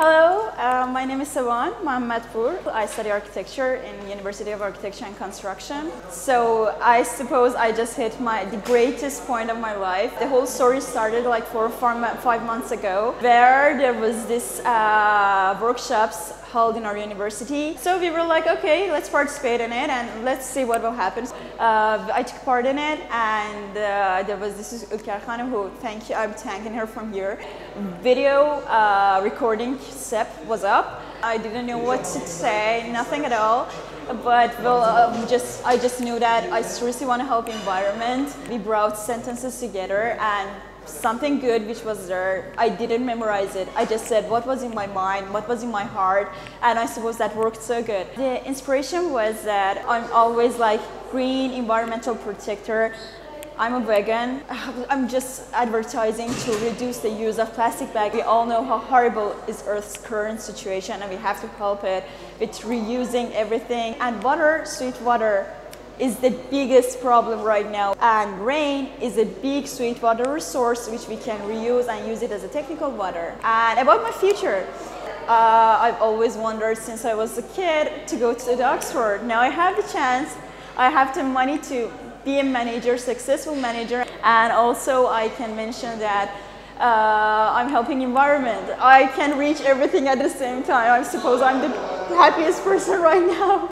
Hello, uh, my name is Sevan Mohammadpour. I study architecture in University of Architecture and Construction. So I suppose I just hit my the greatest point of my life. The whole story started like four or five months ago, where there was this uh, workshops held in our university. So we were like, okay, let's participate in it and let's see what will happen. Uh, I took part in it and uh, there was this is Ulkar Khanum who, thank you, I'm thanking her from here. Video uh, recording step was up. I didn't know what to say, nothing at all. But well, um, just I just knew that I seriously want to help environment. We brought sentences together and something good which was there. I didn't memorize it. I just said what was in my mind, what was in my heart, and I suppose that worked so good. The inspiration was that I'm always like green environmental protector. I'm a vegan. I'm just advertising to reduce the use of plastic bags. We all know how horrible is Earth's current situation and we have to help it with reusing everything. And water, sweet water, is the biggest problem right now. And rain is a big sweet water resource which we can reuse and use it as a technical water. And about my future, uh, I've always wondered since I was a kid to go to Oxford. Now I have the chance, I have the money to be a manager, successful manager, and also I can mention that uh, I'm helping environment. I can reach everything at the same time. I suppose I'm the happiest person right now.